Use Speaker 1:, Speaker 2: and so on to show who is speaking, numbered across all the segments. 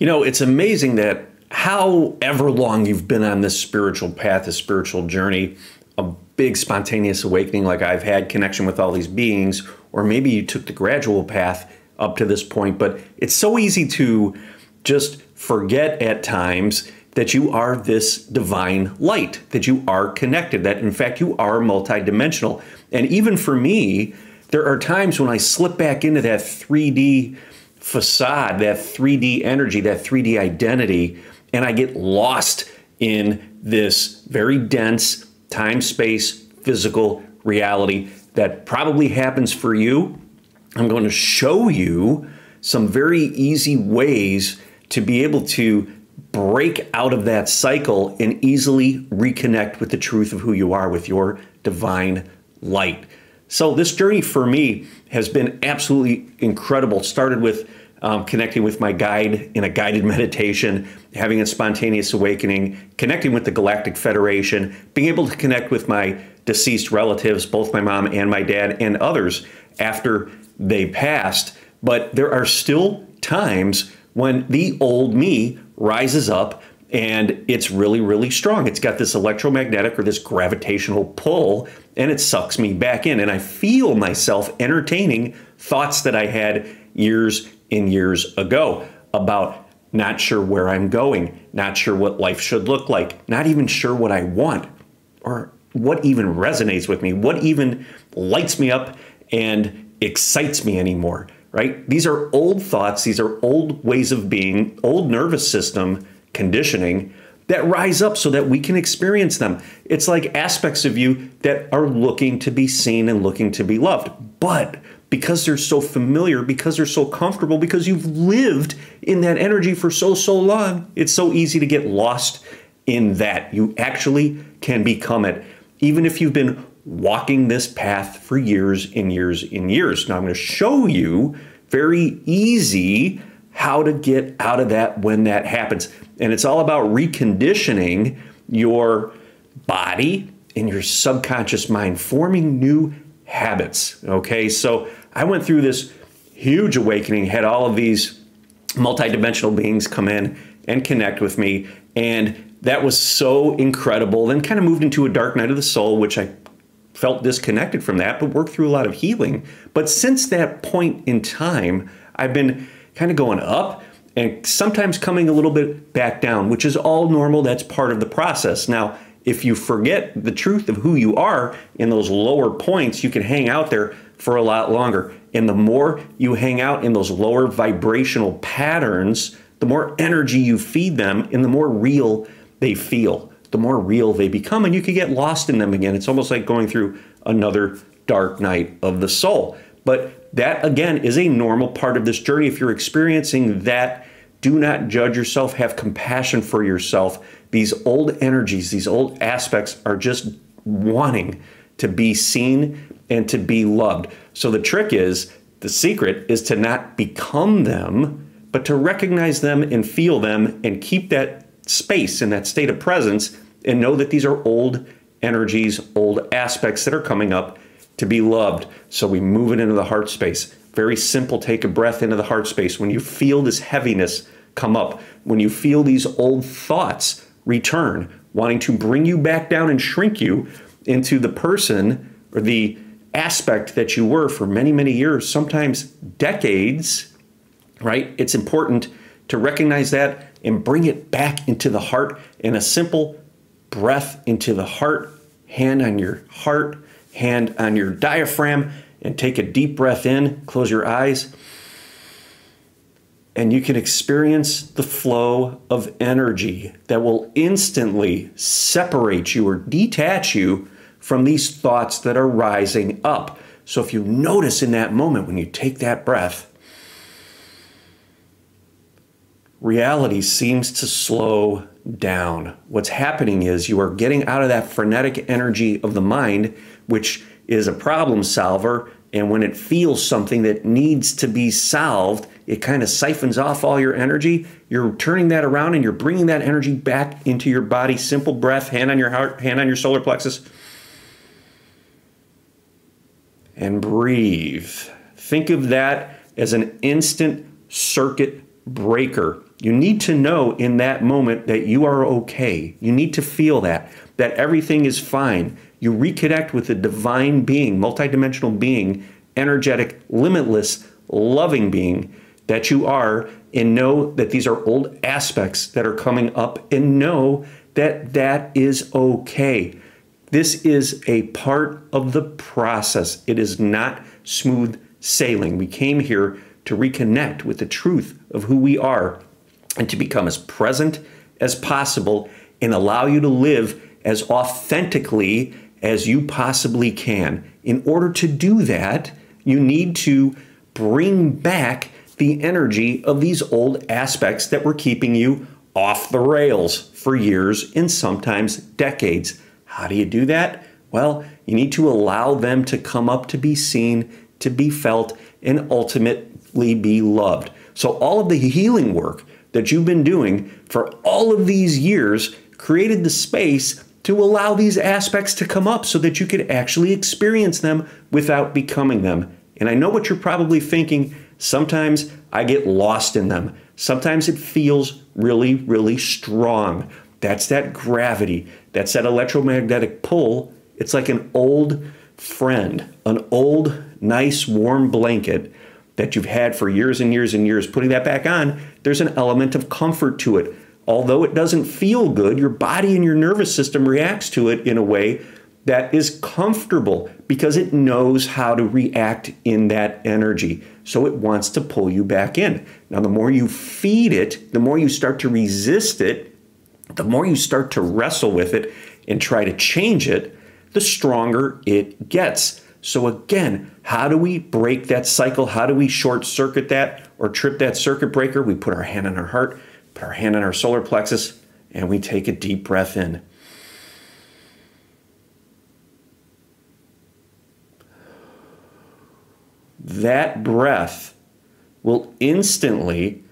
Speaker 1: You know, it's amazing that however long you've been on this spiritual path, this spiritual journey, a big spontaneous awakening like I've had, connection with all these beings, or maybe you took the gradual path up to this point, but it's so easy to just forget at times that you are this divine light, that you are connected, that in fact you are multidimensional. And even for me, there are times when I slip back into that 3D facade, that 3D energy, that 3D identity, and I get lost in this very dense time space physical reality that probably happens for you. I'm going to show you some very easy ways to be able to break out of that cycle and easily reconnect with the truth of who you are with your divine light. So, this journey for me has been absolutely incredible. Started with um, connecting with my guide in a guided meditation, having a spontaneous awakening, connecting with the Galactic Federation, being able to connect with my deceased relatives, both my mom and my dad, and others after they passed. But there are still times when the old me rises up and it's really, really strong. It's got this electromagnetic or this gravitational pull, and it sucks me back in. And I feel myself entertaining thoughts that I had years and years ago about not sure where I'm going, not sure what life should look like, not even sure what I want or what even resonates with me, what even lights me up and excites me anymore, right? These are old thoughts, these are old ways of being, old nervous system conditioning that rise up so that we can experience them. It's like aspects of you that are looking to be seen and looking to be loved. But because they're so familiar, because they're so comfortable, because you've lived in that energy for so, so long, it's so easy to get lost in that. You actually can become it, even if you've been walking this path for years and years and years. Now, I'm going to show you very easy how to get out of that when that happens. And it's all about reconditioning your body and your subconscious mind, forming new habits. Okay, so I went through this huge awakening, had all of these multidimensional beings come in and connect with me. And that was so incredible. Then kind of moved into a dark night of the soul, which I felt disconnected from that, but worked through a lot of healing. But since that point in time, I've been kind of going up and sometimes coming a little bit back down, which is all normal. That's part of the process. Now, if you forget the truth of who you are in those lower points, you can hang out there for a lot longer. And the more you hang out in those lower vibrational patterns, the more energy you feed them and the more real they feel, the more real they become. And you can get lost in them again. It's almost like going through another dark night of the soul. But that, again, is a normal part of this journey. If you're experiencing that, do not judge yourself, have compassion for yourself. These old energies, these old aspects are just wanting to be seen and to be loved. So the trick is the secret is to not become them, but to recognize them and feel them and keep that space and that state of presence and know that these are old energies, old aspects that are coming up to be loved. So we move it into the heart space. Very simple. Take a breath into the heart space. When you feel this heaviness come up, when you feel these old thoughts return, wanting to bring you back down and shrink you into the person or the aspect that you were for many, many years, sometimes decades, right? It's important to recognize that and bring it back into the heart in a simple breath into the heart, hand on your heart, hand on your diaphragm, and take a deep breath in. Close your eyes. And you can experience the flow of energy that will instantly separate you or detach you from these thoughts that are rising up. So if you notice in that moment when you take that breath, reality seems to slow down. What's happening is you are getting out of that frenetic energy of the mind, which is a problem solver. And when it feels something that needs to be solved, it kind of siphons off all your energy. You're turning that around and you're bringing that energy back into your body. Simple breath, hand on your heart, hand on your solar plexus and breathe. Think of that as an instant circuit breaker. You need to know in that moment that you are okay. You need to feel that, that everything is fine. You reconnect with the divine being, multidimensional being, energetic, limitless, loving being that you are, and know that these are old aspects that are coming up, and know that that is okay. This is a part of the process. It is not smooth sailing. We came here to reconnect with the truth of who we are and to become as present as possible and allow you to live as authentically as you possibly can. In order to do that, you need to bring back the energy of these old aspects that were keeping you off the rails for years and sometimes decades. How do you do that? Well, you need to allow them to come up to be seen, to be felt, and ultimately be loved. So, all of the healing work that you've been doing for all of these years created the space to allow these aspects to come up so that you could actually experience them without becoming them. And I know what you're probably thinking. Sometimes I get lost in them. Sometimes it feels really, really strong. That's that gravity. That's that electromagnetic pull. It's like an old friend, an old, nice, warm blanket that you've had for years and years and years. Putting that back on, there's an element of comfort to it. Although it doesn't feel good, your body and your nervous system reacts to it in a way that is comfortable because it knows how to react in that energy. So it wants to pull you back in. Now, the more you feed it, the more you start to resist it, the more you start to wrestle with it and try to change it, the stronger it gets. So, again, how do we break that cycle? How do we short circuit that or trip that circuit breaker? We put our hand on our heart, put our hand on our solar plexus, and we take a deep breath in. That breath will instantly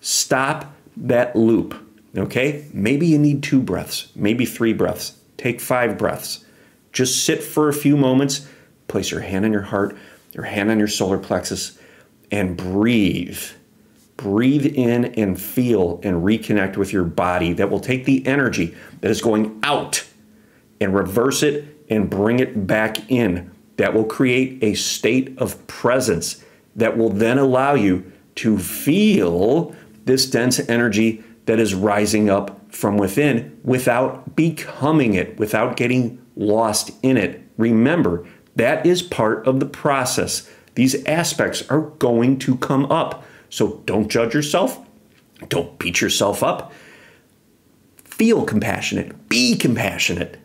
Speaker 1: stop that loop Okay? Maybe you need two breaths, maybe three breaths. Take five breaths. Just sit for a few moments, place your hand on your heart, your hand on your solar plexus, and breathe. Breathe in and feel and reconnect with your body. That will take the energy that is going out and reverse it and bring it back in. That will create a state of presence that will then allow you to feel this dense energy that is rising up from within without becoming it, without getting lost in it. Remember, that is part of the process. These aspects are going to come up. So don't judge yourself. Don't beat yourself up. Feel compassionate. Be compassionate.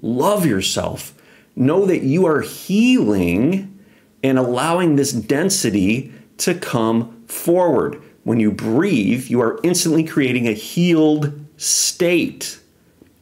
Speaker 1: Love yourself. Know that you are healing and allowing this density to come forward. When you breathe, you are instantly creating a healed state,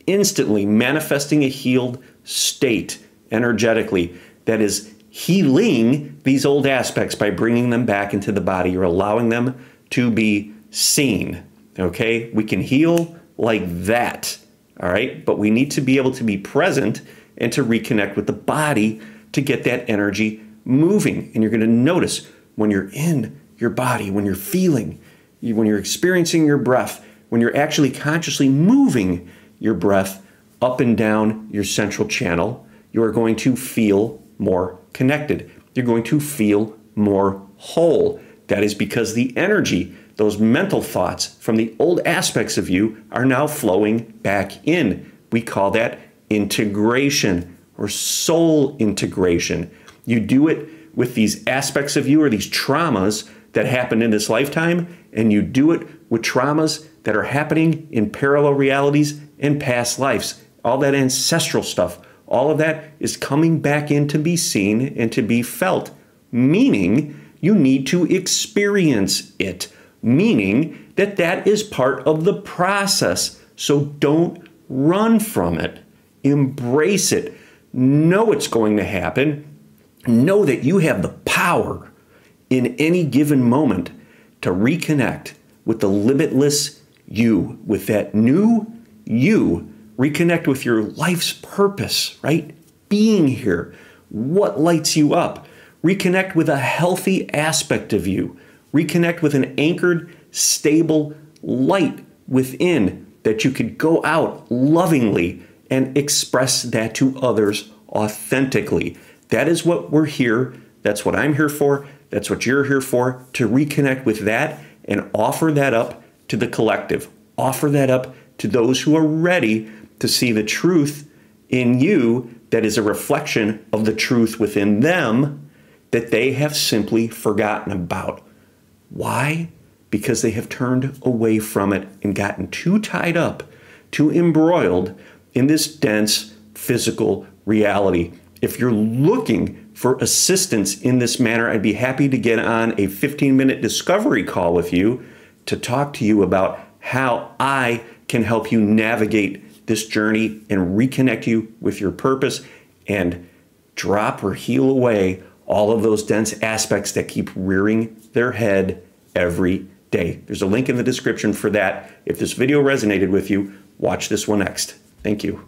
Speaker 1: instantly manifesting a healed state energetically that is healing these old aspects by bringing them back into the body. You're allowing them to be seen. Okay? We can heal like that. All right? But we need to be able to be present and to reconnect with the body to get that energy moving. And you're going to notice when you're in your body, when you're feeling, when you're experiencing your breath, when you're actually consciously moving your breath up and down your central channel, you are going to feel more connected. You're going to feel more whole. That is because the energy, those mental thoughts from the old aspects of you are now flowing back in. We call that integration or soul integration. You do it with these aspects of you or these traumas that happened in this lifetime, and you do it with traumas that are happening in parallel realities in past lives. All that ancestral stuff, all of that is coming back in to be seen and to be felt, meaning you need to experience it, meaning that that is part of the process. So don't run from it, embrace it, know it's going to happen, know that you have the power in any given moment to reconnect with the limitless you, with that new you, reconnect with your life's purpose, right? Being here, what lights you up, reconnect with a healthy aspect of you, reconnect with an anchored stable light within that you could go out lovingly and express that to others authentically. That is what we're here. That's what I'm here for. That's what you're here for to reconnect with that and offer that up to the collective. Offer that up to those who are ready to see the truth in you that is a reflection of the truth within them that they have simply forgotten about. Why? Because they have turned away from it and gotten too tied up, too embroiled in this dense physical reality. If you're looking for assistance in this manner, I'd be happy to get on a 15 minute discovery call with you to talk to you about how I can help you navigate this journey and reconnect you with your purpose and drop or heal away all of those dense aspects that keep rearing their head every day. There's a link in the description for that. If this video resonated with you, watch this one next. Thank you.